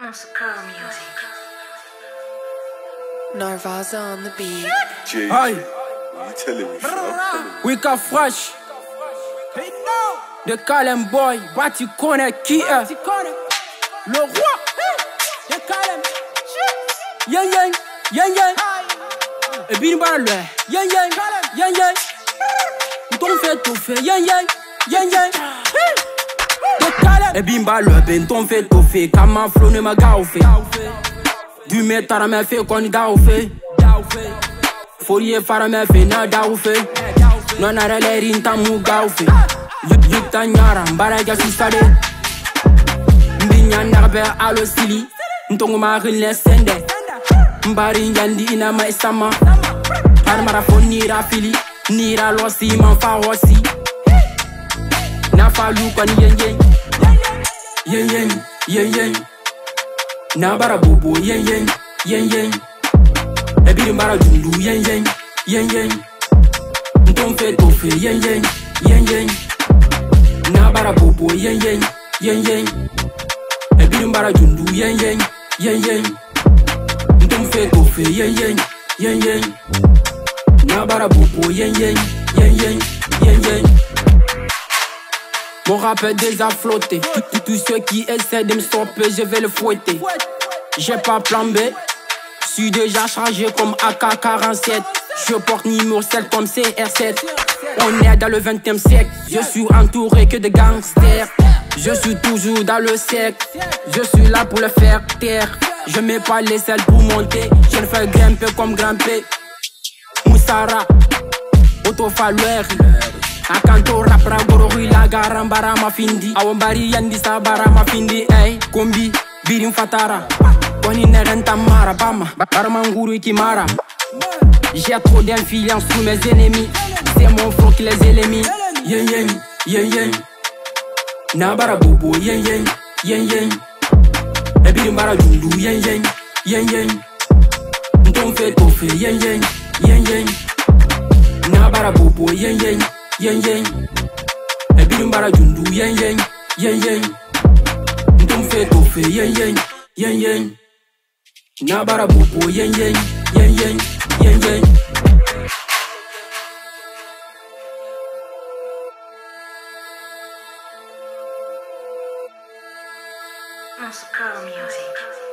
Massacre music. Narvaza on the beat. Jay, Aye, you telling me, fam? Wica Fraich. De Calem Boy, Bati Kone, qui est le roi de Calem. Yen yen, yen yen. Et bien bara le, yen yen, yen yen. Ton fait, ton fait, yen yen, yen yen. Fait, ton fait. Kama flow ne ma gao fait. Du metara me fait kon gao fait. Folie fara me fait na fait. Non ara leri ntamu gao fait. Yukta nyara mbara ja susade. Mbinya narbe alo sili. Ntongo marin le sende. Mbari njandi ina ma isama. Har mara fo nira fili. Nira losi man fa hosi. Na fa lu kon yen yen. Yen yen, yen yen. Na bara bobo yen yen, yen yen. Ebiri mbara jundu yen yen, yen yen. Nton fe to fe yen yen, yen yen. Na bara bobo yen yen, yen yen. Ebiri mbara jundu yen yen, yen yen. Nton fe to fe yen yen, yen yen. Na bara bobo yen yen, yen yen, yen yen. Mon rap est déjà flotté. Tous ceux qui essaient de me stopper, je vais le fouetter. J'ai pas plan B. Suis déjà chargé comme AK-47. Je porte numéro 7 comme CR7. On est dans le 20e siècle. Je suis entouré que de gangsters. Je suis toujours dans le sec. Je suis là pour le faire taire. Je mets pas les selles pour monter. Je le fais grimper comme grimper. Moussara. Akanto rapra gorohui la garambara mafindi. Awambari yandi sabara mafindi Ey, kombi, birin fatara Koni neren tamara bama. Baramanguru ikimara. J'ai trop d'influence sur mes ennemis. C'est mon front qui les élimine. Yen yen, yen yen. Nabara bobo yen yen, yen yen. Ebirin bara jundu yen yen, yen yen. Nton fe to fe yen yen, yen yen. Nabara bobo yen yen, yen yen. Ebirin bara jundu yen yen, yen yen. Nton fe to fe yen yen, yen yen. Nabara bobo yen yen, yen yen, yen yen. Massacre music.